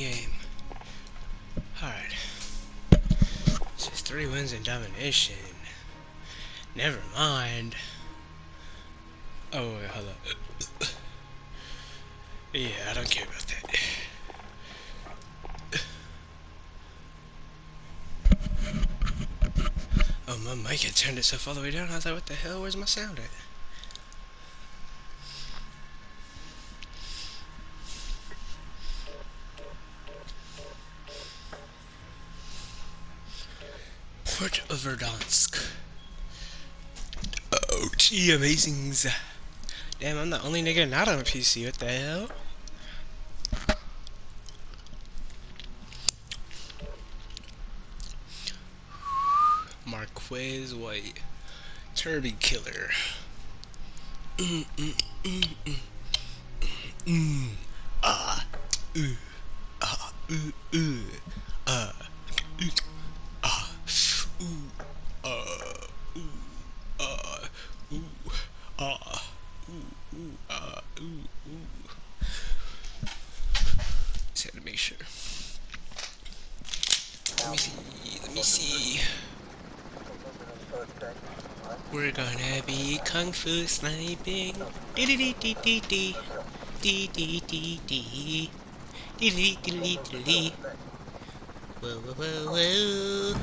game. Alright. It's just three wins in domination. Never mind. Oh, wait, hold up. yeah, I don't care about that. Oh, my mic had turned itself all the way down. I was like, what the hell? Where's my sound at? Port of Verdansk. Oh, gee, amazings. Damn, I'm the only nigga not on a PC. What the hell? Marquez White. Turby Killer. Mm, mm, mm, mm, mm. Ah. Ooh. Ah. Ooh. Ooh. Ah. Ooh. Ah. Ooh. Ah. Ooh. Ah. Ooh. Ooh. Ah. Ooh. Ooh. Just had to make sure. Let me see. Let me see. We're gonna fu sniping. Dee dee dee dee dee dee. Dee dee dee dee. Dee dee dee dee. Whoa whoa whoa whoa.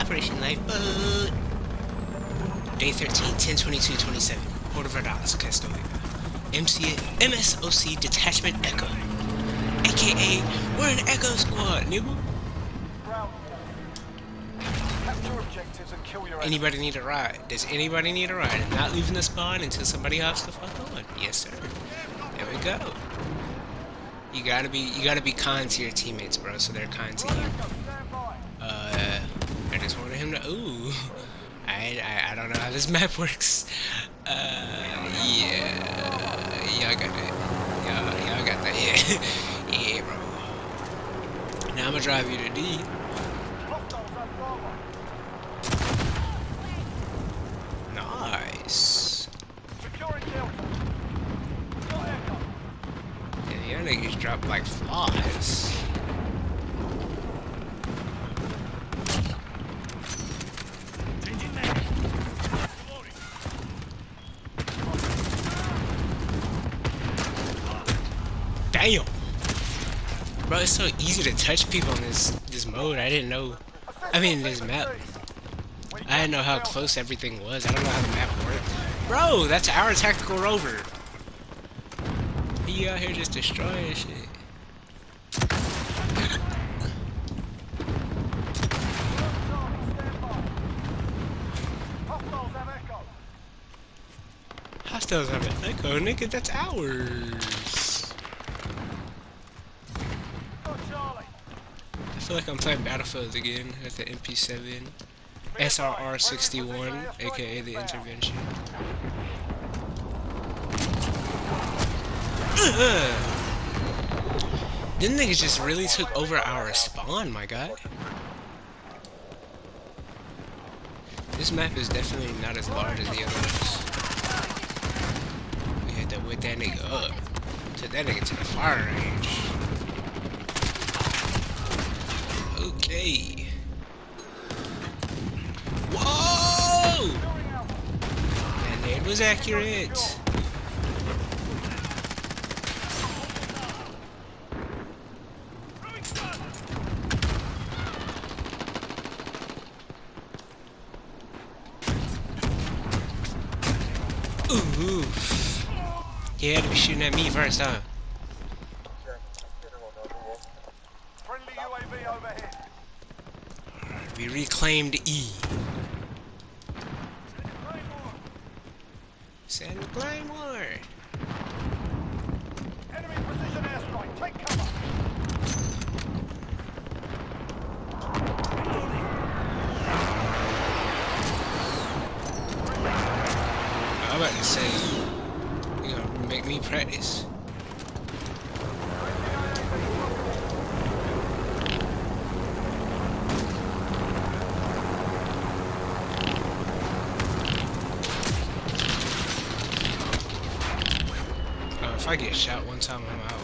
Operation Lifeboat. Day 13, 10 22 27. Port of Verdansk, Kastovia. MC MSOC Detachment Echo. AKA, we're an Echo Squad, nigga. Anybody need a ride? Does anybody need a ride? I'm not leaving the spawn until somebody hops the fuck on. Yes, sir. There we go. You gotta be you gotta be kind to your teammates, bro, so they're kind to you. Uh, I just wanted him to. Ooh, I I, I don't know how this map works. Uh, yeah, y'all got that. Y'all y'all got that. Yeah, yeah, bro. Now I'm gonna drive you to D. Nice. Yeah, your niggas drop like flies. Damn! Bro, it's so easy to touch people in this this mode. I didn't know. I mean, this map. I didn't know how close everything was. I don't know how the map worked. Bro, that's our tactical rover. He out here just destroying shit. Hostiles have an echo, nigga, that's ours. I feel like I'm playing Battlefield again at the MP7. SRR 61, aka the intervention. Then they just really took over our spawn, my god. This map is definitely not as large as the others. We had to whip that nigga up. Took that nigga to the fire range. Okay. Whoa! That nade was accurate. Ooh. He had to be shooting at me first, huh? Friendly UAV overhead. We reclaimed E. Send Claymore! Enemy precision airstrike. Take cover. I'm about to say, make me practice. Uh, if I get shot one time, I'm out.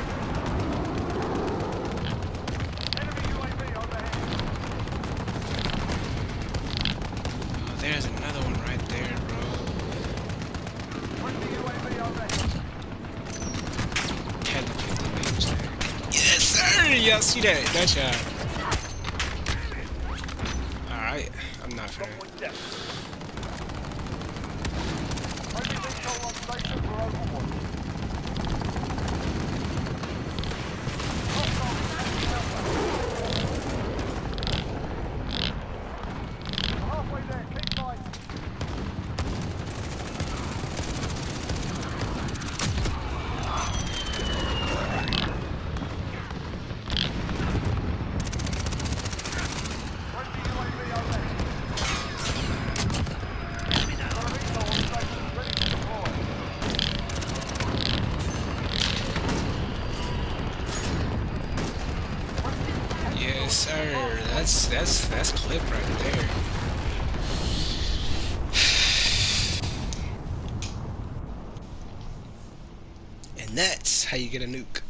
ရှိတဲ့ dash that's that's that's clip right there. And that's how you get a nuke.